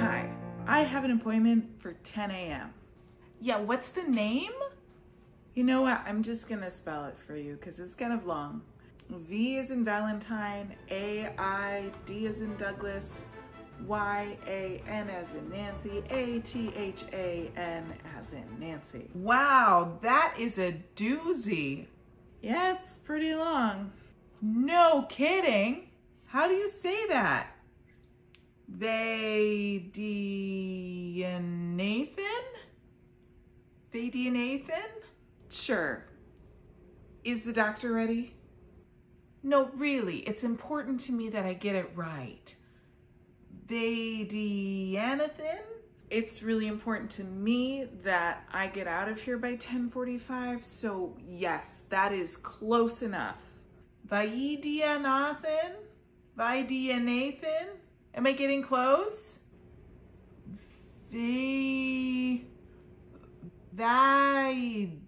Hi, I have an appointment for 10 a.m. Yeah, what's the name? You know what? I'm just gonna spell it for you because it's kind of long. V is in Valentine, A I D is in Douglas, Y A N as in Nancy, A T H A N as in Nancy. Wow, that is a doozy. Yeah, it's pretty long. No kidding. How do you say that? They D Nathan? They D Nathan? Sure. Is the doctor ready? No, really, it's important to me that I get it right. They D Anathan? It's really important to me that I get out of here by 1045, so yes, that is close enough. Vaidia Nathan? Am I getting close? The Vaidia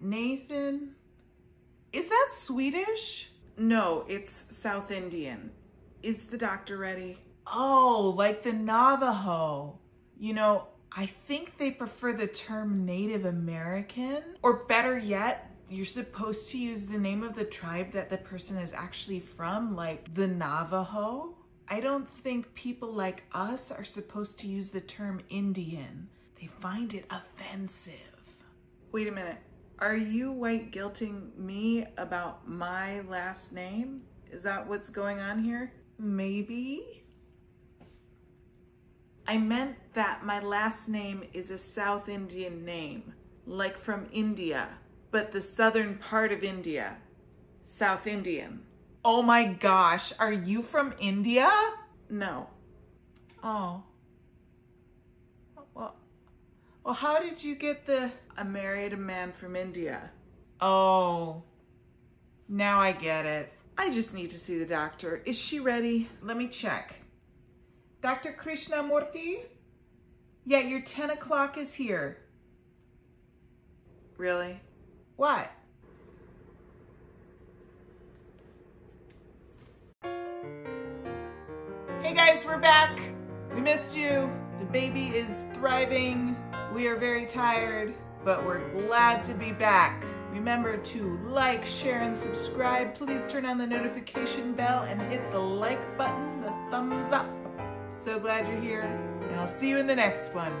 Nathan? Is that Swedish? No, it's South Indian. Is the doctor ready? Oh, like the Navajo. You know, I think they prefer the term Native American. Or better yet, you're supposed to use the name of the tribe that the person is actually from, like the Navajo. I don't think people like us are supposed to use the term Indian. They find it offensive. Wait a minute. Are you white guilting me about my last name? Is that what's going on here? Maybe. I meant that my last name is a South Indian name, like from India, but the southern part of India. South Indian. Oh my gosh, are you from India? No. Oh. Well, well, how did you get the... I married a man from India. Oh. Now I get it. I just need to see the doctor. Is she ready? Let me check. Dr. Krishnamurti? Yeah, your 10 o'clock is here. Really? What? Hey guys, we're back. We missed you. The baby is thriving. We are very tired, but we're glad to be back. Remember to like, share, and subscribe. Please turn on the notification bell and hit the like button, the thumbs up. So glad you're here, and I'll see you in the next one.